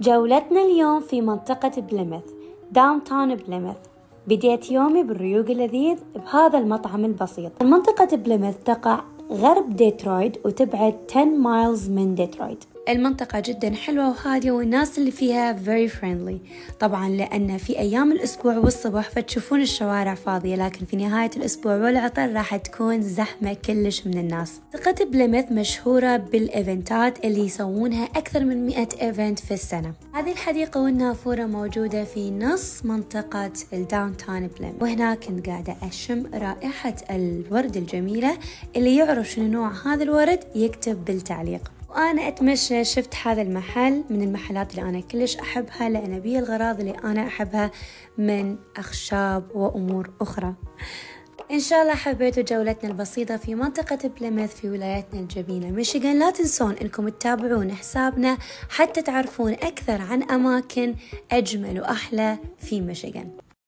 جولتنا اليوم في منطقة بليمث downtown بليمث بديت يومي بالريوق اللذيذ بهذا المطعم البسيط. منطقة بليمث تقع غرب ديترويت وتبعد 10 miles من ديترويت. المنطقة جدا حلوة وهادية والناس اللي فيها very friendly. طبعا لأن في أيام الأسبوع والصبح فتشوفون الشوارع فاضية لكن في نهاية الأسبوع والعطل راح تكون زحمة كلش من الناس. منطقة بليمث مشهورة بال event ات اللي يسوونها أكثر من 100 event في السنة. هذه الحديقة والنافورة موجودة في نص منطقة ال downtown بليمث وهناك كنت قاعدة أشم رائحة الورد الجميلة اللي يعرف شنو نوع هذا الورد يكتب بالتعليق. وأنا أتمشى شفت هذا المحل من المحلات اللي أنا كلش أحبها لأن بيه الغراض اللي أنا أحبها من أخشاب وأمور أخرى. إن شاء الله حبيتوا جولتنا البسيطة في منطقة بليمث في ولايتنا الجميلة ميشيغان. لا تنسون إنكم تتابعون حسابنا حتى تعرفون أكثر عن أماكن أجمل وأحلى في ميشيغان.